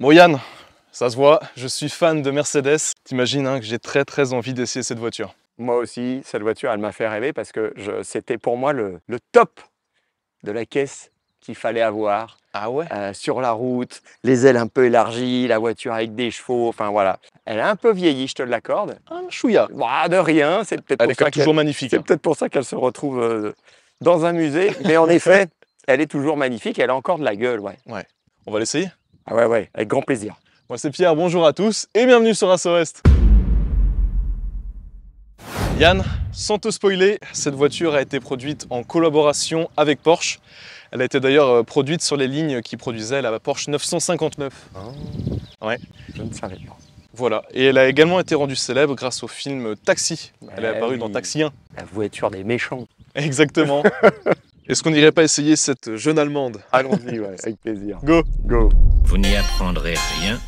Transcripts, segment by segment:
Bon Yann, ça se voit, je suis fan de Mercedes. T'imagines hein, que j'ai très très envie d'essayer cette voiture. Moi aussi, cette voiture, elle m'a fait rêver parce que c'était pour moi le, le top de la caisse qu'il fallait avoir Ah ouais? euh, sur la route, les ailes un peu élargies, la voiture avec des chevaux, enfin voilà. Elle a un peu vieilli, je te l'accorde. Un chouïa. Bah, de rien, c'est peut-être pour, ça qu'elle- toujours magnifique. c'est hein. peut-être pour ça qu'elle se retrouve euh, dans un musée. Mais en effet, elle est toujours magnifique, elle a encore de la gueule, ouais. On va l'essayer? Ah ouais, ouais, avec grand plaisir. Moi c'est Pierre, bonjour à tous et bienvenue sur Asso Est. Yann, sans te spoiler, cette voiture a été produite en collaboration avec Porsche. Elle a été d'ailleurs euh, produite sur les lignes qui produisaient la Porsche 959. Ouais. Je ne savais pas. Voilà, et elle a également été rendue célèbre grâce au film Taxi. Elle est Eh apparue dans. Taxi 1. La voiture des méchants. Exactement. Est-ce qu'on n'irait pas essayer cette jeune Allemande Allons-y, ouais, avec plaisir. Go Go. Vous n'y apprendrez rien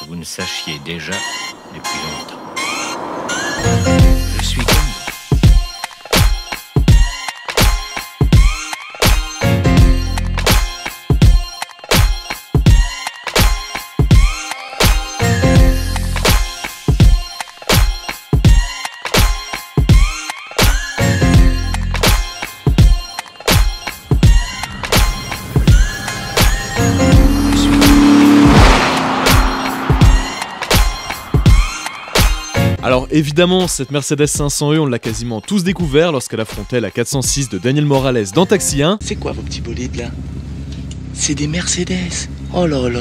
que vous ne sachiez déjà depuis longtemps. Je suis comme évidemment, cette Mercedes 500e, on l'a quasiment tous découvert lorsqu'elle affrontait la 406 de Daniel Morales dans Taxi 1. C'est quoi vos petits bolides là? C'est des Mercedes. Oh là là.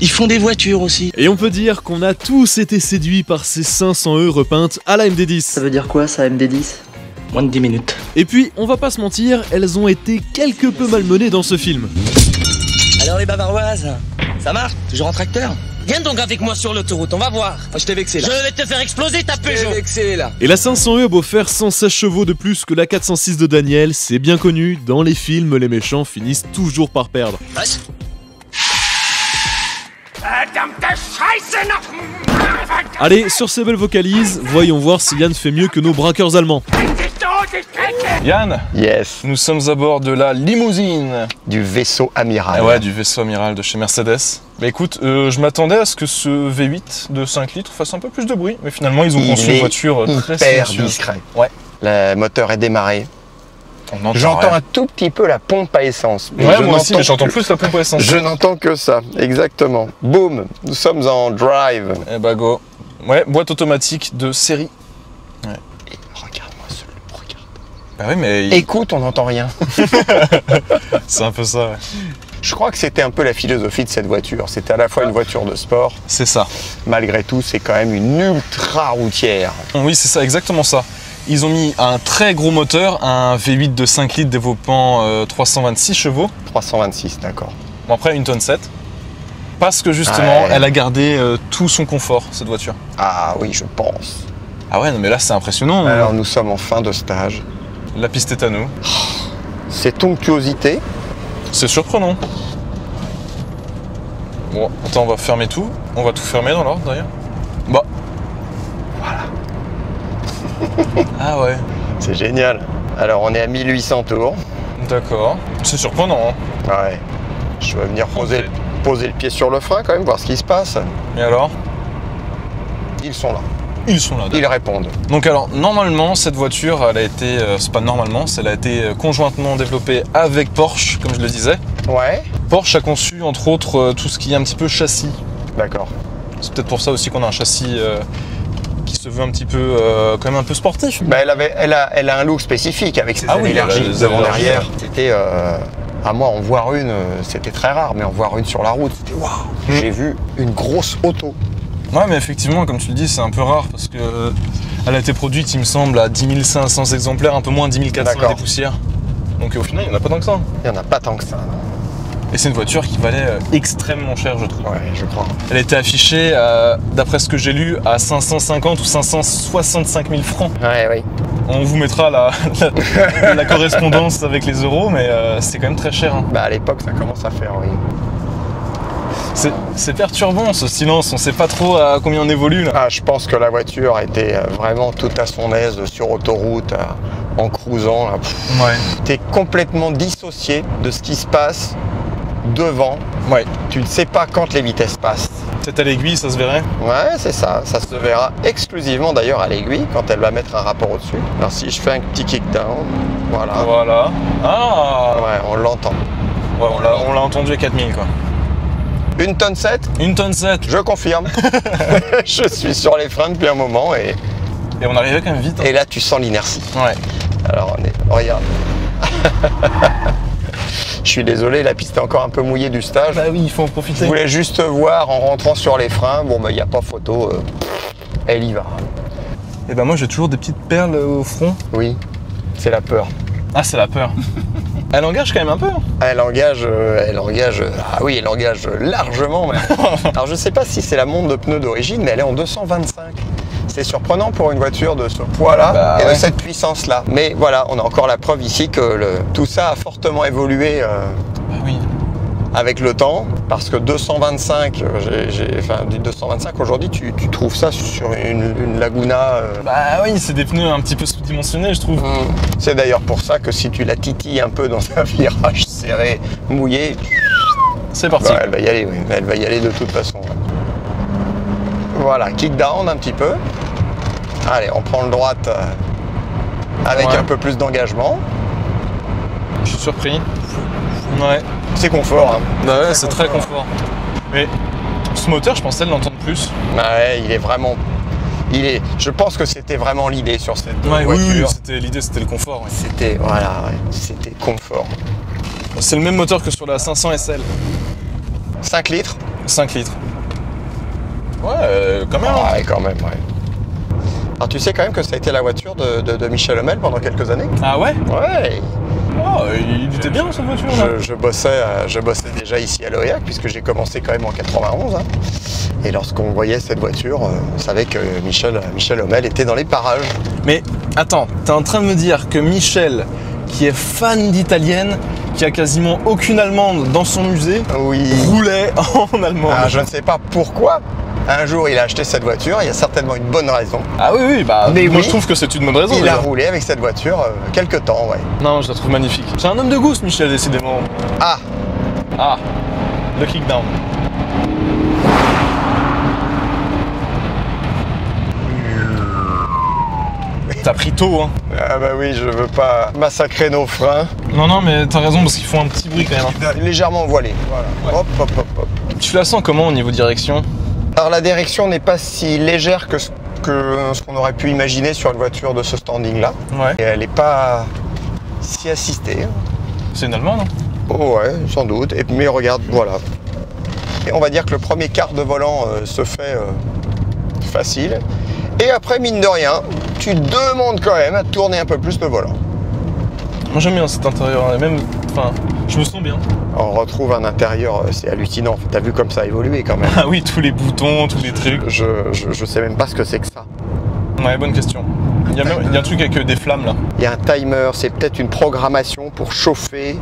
Ils font des voitures aussi. Et on peut dire qu'on a tous été séduits par ces 500e repeintes à la Ça MD10. veut dire quoi ça MD10 Moins de 10 minutes. Et puis, on va pas se mentir, elles ont été quelque peu malmenées dans ce film. Alors les bavaroises, ça marche? Toujours en tracteur? Viens donc avec moi sur l'autoroute, on va voir. je t'ai vexé là. Je vais te faire exploser ta Peugeot. vexé là. Et la 500e a beau faire 116 chevaux de plus que la 406 de Daniel, c'est bien connu, dans les films, les méchants finissent toujours par perdre. Allez, sur ces belles vocalises, voyons voir si Yann fait mieux que nos braqueurs allemands. Yann, Yes. nous sommes à bord de la limousine Du vaisseau amiral. Ah ouais, du vaisseau amiral de chez Mercedes. Bah écoute, euh, je m'attendais à ce que ce V8 de 5 litres fasse un peu plus de bruit, mais finalement ils ont Il conçu une voiture euh, très Hyper silencieuse. discret. Ouais. Le moteur est démarré. On J'entends rien. un tout petit peu la pompe à essence. mais Ouais, je moi aussi, n'entends mais j'entends plus la pompe à essence. Je n'entends que ça, exactement. Boum, nous sommes en drive. Eh bah go. Ouais, boîte automatique de série. Regarde. Bah oui, mais Écoute, on n'entend rien. c'est un peu ça. ouais. Je crois que c'était un peu la philosophie de cette voiture. C'était à la fois une voiture de sport, C'est ça. malgré tout, c'est quand même une ultra routière. Oui, c'est ça, exactement ça. Ils ont mis un très gros moteur, un V8 de 5 litres développant euh, 326 chevaux. 326, d'accord. Bon, après, une tonne 7. Parce que justement, Ouais. elle a gardé euh, tout son confort, cette voiture. Ah oui, je pense. Ah ouais, non, mais là, c'est impressionnant. Alors nous sommes en fin de stage. La piste est à nous. Cette onctuosité, C'est surprenant. Bon, attends, on va fermer tout. On va tout fermer dans l'ordre d'ailleurs. Bah. Voilà. ah ouais, c'est génial. Alors on est à 1800 tours. d'accord. C'est surprenant. Hein. Ouais. Je vais venir poser, poser le pied sur le frein quand même, voir ce qui se passe. Et alors? Ils sont là. Ils sont là. Ils répondent. Donc alors, normalement, cette voiture, elle a été, euh, c'est pas normalement, elle a été euh, conjointement développée avec Porsche, comme je le disais. Ouais. Porsche a conçu, entre autres, euh, tout ce qui est un petit peu châssis. D'accord. C'est peut-être pour ça aussi qu'on a un châssis euh, qui se veut un petit peu, quand même un peu sportif. Bah, elle, avait, elle, a, elle a un look spécifique avec ses Ah oui, devant derrière. C'était. à moi, en voir une, c'était très rare, mais en voir une sur la route, c'était waouh Mm. J'ai vu une grosse auto. Ouais, mais effectivement, comme tu le dis, c'est un peu rare parce que euh, elle a été produite, il me semble, à 10 500 exemplaires, un peu moins 10 400 D'accord. des poussières. Donc au final, il n'y en a pas tant que ça. Il n'y en a pas tant que ça. Et c'est une voiture qui valait euh, extrêmement cher, je trouve. Ouais, je crois. Elle a été affichée, euh, d'après ce que j'ai lu, à 550 ou 565 000 francs. Ouais, oui. On vous mettra la, la, la correspondance avec les euros, mais euh, c'est quand même très cher. hein. Bah, à l'époque, ça commence à faire, oui. C'est- perturbant ce silence, on sait pas trop à combien on évolue là. Ah, je pense que la voiture était euh, vraiment tout à son aise sur autoroute, euh, en cruisant. là. Ouais. T'es complètement dissocié de ce qui se passe devant. Ouais. Tu ne sais pas quand les vitesses passent. C'est à l'aiguille, ça se verrait Ouais, c'est ça. Ça se verra exclusivement d'ailleurs à l'aiguille quand elle va mettre un rapport au-dessus. Alors si je fais un petit kickdown, voilà. Voilà. Ah Ouais, on l'entend. Ouais, on l'a- on l'a entendu à 4000 quoi. Une tonne 7, Une tonne 7. je confirme. je suis sur les freins depuis un moment et, Et on arrivait quand même vite. hein. et là tu sens l'inertie. Ouais. Alors on est, regarde. je suis désolé, la piste est encore un peu mouillée du stage. Bah oui, il faut en Je profiter. voulais juste voir en rentrant sur les freins. Bon, bah, il n'y a pas photo. euh, elle y va. Et bah moi j'ai toujours des petites perles au front. Oui, c'est la peur. Ah c'est la peur. Elle engage quand même un peu. hein. Elle engage, euh, elle engage, euh, ah oui, elle engage largement. même. Alors je sais pas si c'est la montre de pneus d'origine, mais elle est en 225. C'est surprenant pour une voiture de ce poids-là Bah et ouais. de cette puissance-là. Mais voilà, on a encore la preuve ici que le- tout ça a fortement évolué euh. Avec le temps, parce que 225, euh, j'ai- enfin du 225 aujourd'hui, tu, tu trouves ça sur une, une Laguna. euh, Bah oui, c'est des pneus un petit peu sous-dimensionnés je trouve. Mm. C'est d'ailleurs pour ça que si tu la titilles un peu dans un virage serré, mouillé, C'est parti. bah, elle va y aller, oui. Elle va y aller de toute façon. Voilà, kick down un petit peu. Allez, on prend le droite euh, avec Ouais. un peu plus d'engagement. Je suis surpris. Ouais. C'est confort. Hein. Bah ouais, c'est très confort. Mais ce moteur, je pensais l'entendre plus. Ouais, il est vraiment. Il est. Je pense que c'était vraiment l'idée sur cette Ouais, voiture. oui, c'était l'idée, c'était le confort. ouais. C'était voilà, ouais, c'était confort. C'est le même moteur que sur la 500 SL. 5 litres? 5 litres. Ouais, euh, quand même. hein. Ouais, quand même, ouais. Alors tu sais quand même que ça a été la voiture de, de- de Michel Homel pendant quelques années? Ah ouais? Ouais, Oh, il était bien cette voiture là. je, je bossais, euh, je bossais déjà ici à l'OEAC puisque j'ai commencé quand même en 91. hein. Et lorsqu'on voyait cette voiture, euh, on savait que Michel, Michel Homel était dans les parages. Mais attends, t'es en train de me dire que Michel, qui est fan d'italienne, qui a quasiment aucune allemande dans son musée, Oui. roulait en allemand. Ah, je ne sais pas pourquoi. Un jour, il a acheté cette voiture. Il y a certainement une bonne raison. Ah oui, oui, bah Mais moi oui. je trouve que c'est une bonne raison. Il a roulé avec cette voiture euh, quelques temps, ouais. Non, je la trouve magnifique. C'est un homme de goût ce Michel, décidément. Ah, Ah, le kickdown. T'as pris tôt, hein. ah bah oui, je veux pas massacrer nos freins. Non, non, mais t'as raison parce qu'ils font un petit bruit quand même. hein. Légèrement voilé. Voilà. Hop, hop, hop, hop. Tu la sens comment au niveau direction? Alors la direction n'est pas si légère que ce que ce qu'on aurait pu imaginer sur une voiture de ce standing-là. Ouais. Et elle n'est pas si assistée. C'est une allemande, hein Oh ouais, sans doute. Et, mais regarde, voilà. Et on va dire que le premier quart de volant euh, se fait euh, facile. Et après, mine de rien, tu demandes quand même à tourner un peu plus le volant. Moi j'aime bien cet intérieur, et même. Enfin, je me sens bien. On retrouve un intérieur, euh, c'est hallucinant. T'as vu comme ça a évolué quand même. Ah oui, tous les boutons, tous les trucs. Je, je, je sais même pas ce que c'est que ça. Ouais, bonne question. Il y a même il y a un truc avec euh, des flammes là. Il y a un timer, c'est peut-être une programmation pour chauffer.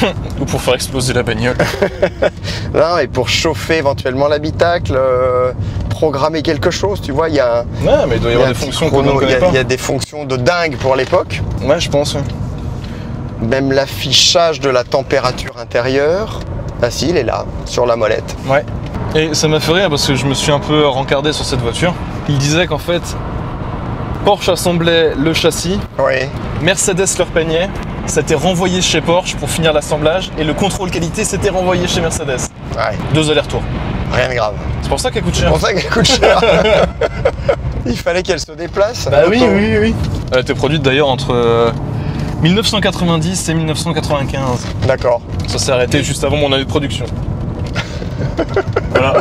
Ou pour faire exploser la bagnole. Non, et pour chauffer éventuellement l'habitacle, euh, programmer quelque chose, tu vois, il y a, Ouais, mais il doit y avoir des fonctions qu'on il y, a- y des fonctions de dingue pour l'époque. Ouais, je pense. ouais. Même l'affichage de la température intérieure, ah si, il est là, sur la molette. Ouais. Et ça m'a fait rire parce que je me suis un peu rencardé sur cette voiture. Il disait qu'en fait, Porsche assemblait le châssis, Oui, Mercedes leur peignait, c'était renvoyé chez Porsche pour finir l'assemblage et le contrôle qualité s'était renvoyé chez Mercedes. ouais, Deux allers-retours. rien de grave. C'est pour ça qu'elle coûte C'est cher. pour ça qu'elle coûte cher. il fallait qu'elle se déplace. Bah oui, l'auto. oui, oui. Elle a été produite d'ailleurs entre euh, 1990 et 1995. D'accord. Ça s'est arrêté juste avant mon année de production. voilà.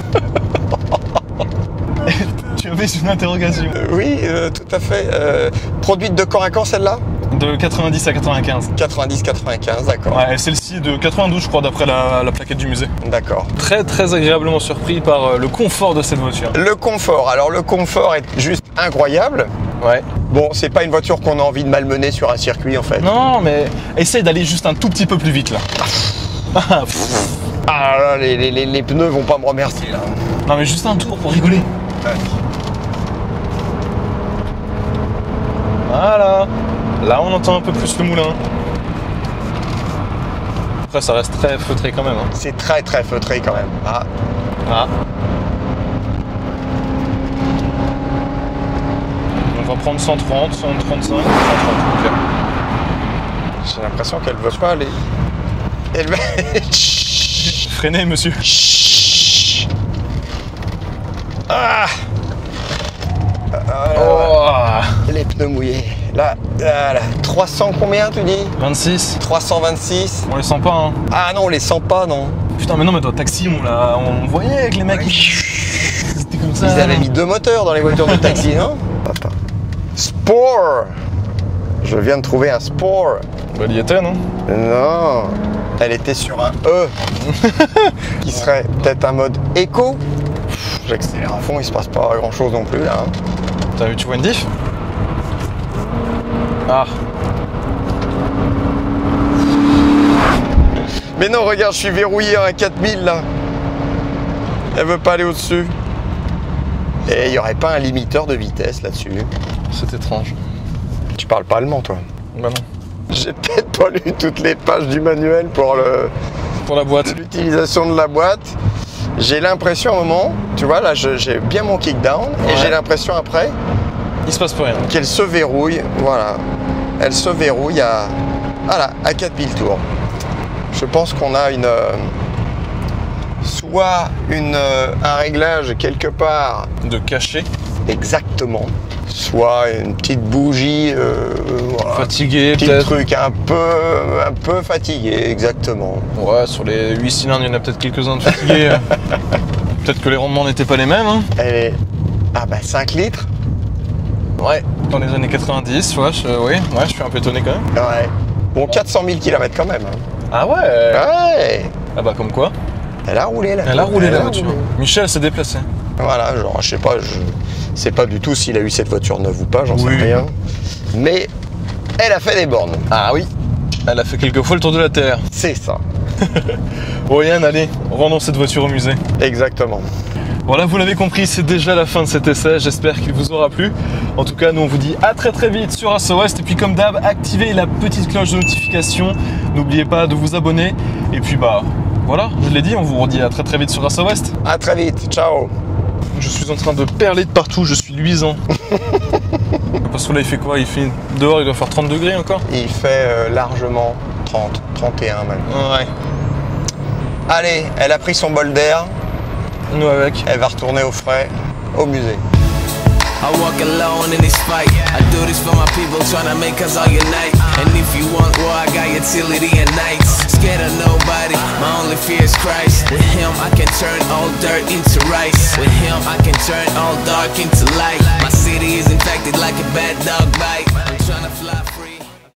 tu avais une interrogation. Euh, oui, euh, tout à fait. Euh, produite de quand à quand celle-là? De 90 à 95. 90-95, d'accord. Ouais, et celle-ci de 92, je crois, d'après la, la plaquette du musée. D'accord. Très, très agréablement surpris par le confort de cette voiture. Le confort. Alors le confort est juste incroyable. Ouais. Bon, c'est pas une voiture qu'on a envie de malmener sur un circuit en fait. Non, mais essaye d'aller juste un tout petit peu plus vite là. Ah, là, les, les- les- les pneus vont pas me remercier là. non, mais juste un tour pour rigoler. Voilà. Là, on entend un peu plus le moulin. Après, ça reste très feutré quand même. hein. C'est très très feutré quand même. Ah, Ah. On va prendre 130, 135, 130. ok. j'ai l'impression qu'elle veut pas aller. Elle veut. Chut. Freinez, monsieur. Ah Ah, Oh, Les pneus mouillés. Là, là, là. 300 combien tu dis? 26. 326 On les sent pas, hein. Ah non, on les sent pas, non. Putain, mais non, mais dans le taxi, on, l'a- on voyait avec les mecs. C'était comme ça. Ils avaient mis deux moteurs dans les voitures de taxi, non? Papa. Sport Je viens de trouver un Sport. Bah, il y était, non? Non, elle était sur un E, qui serait peut-être un mode éco. J'accélère à fond, il se passe pas grand chose non plus là. hein. T'as vu, tu vois une diff? Ah, Mais non, regarde, je suis verrouillé à un 4000 là. Elle veut pas aller au-dessus. Et il n'y aurait pas un limiteur de vitesse là-dessus. C'est étrange. Tu parles pas allemand toi Bah non. J'ai peut-être pas lu toutes les pages du manuel pour le, Pour la boîte. l'utilisation de la boîte. J'ai l'impression au moment, tu vois, là j'ai bien mon kickdown et Ouais. j'ai l'impression après Il se passe plus rien. qu'elle se verrouille, voilà. Elle se verrouille à, voilà, à 4000 tours. Je pense qu'on a une. euh, soit une, euh, un réglage quelque part De cacher. exactement, soit une petite bougie, euh, voilà, Fatigué, petit truc un peu, un peu fatigué, exactement. Ouais, sur les 8 cylindres, il y en a peut-être quelques-uns de fatigués. peut-être que les rendements n'étaient pas les mêmes. Hein. Elle est. Ah bah 5 litres Ouais. Dans les années 90, ouais, je, oui, ouais, je suis un peu étonné quand même. Ouais. Bon, 400 000 km quand même. hein. Ah ouais? Ouais Ah bah comme quoi? Elle a roulé là. Elle a roulé la voiture. Michel s'est déplacé. Voilà, genre, je sais pas, je sais pas du tout s'il a eu cette voiture neuve ou pas, j'en Oui. sais rien. Mais elle a fait des bornes. Ah oui. Elle a fait quelques fois le tour de la Terre. C'est ça. Bon Yann, allez, rendons cette voiture au musée. Exactement. Voilà, vous l'avez compris, c'est déjà la fin de cet essai. J'espère qu'il vous aura plu. En tout cas, nous on vous dit à très très vite sur West. Et puis comme d'hab, activez la petite cloche de notification. N'oubliez pas de vous abonner. Et puis bah voilà, je l'ai dit, on vous redit à très très vite sur West. À très vite. Ciao. Je suis en train de perler de partout, je suis luisant. Parce que là il fait quoi? Il fait dehors, il doit faire 30 degrés encore? Il fait euh, largement 30, 31 même. Ouais. Allez, elle a pris son bol d'air. Nous avec. Elle va retourner au frais au musée. I walk alone in this fight. I do this for my people, trying to make us all unite. And if you want war, I got utility and nights. Scared of nobody, my only fear is Christ. With Him, I can turn all dirt into rice. With Him, I can turn all dark into light. My city is infected like a bad dog bite. I'm trying to fly.